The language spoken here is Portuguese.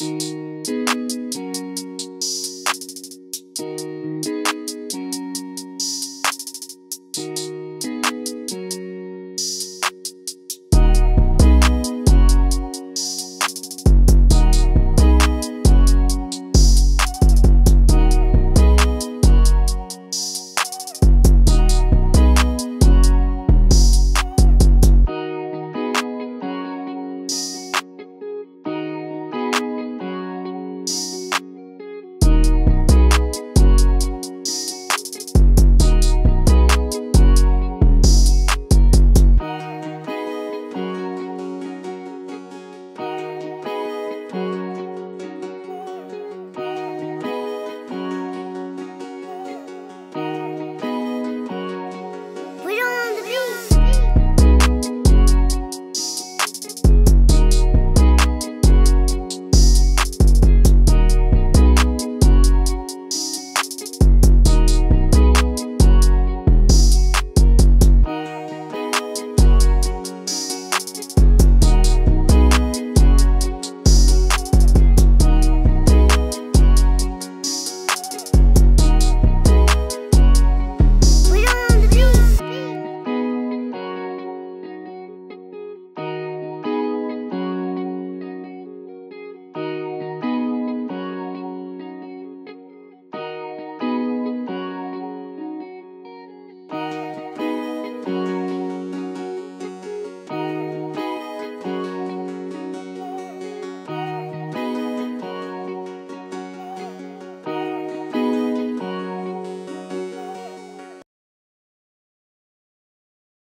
Música